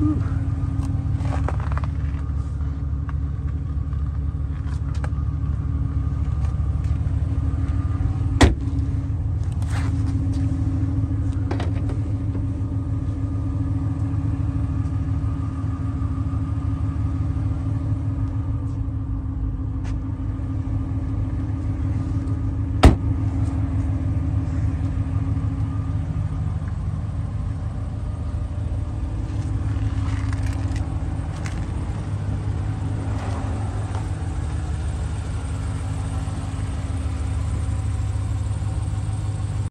Ooh.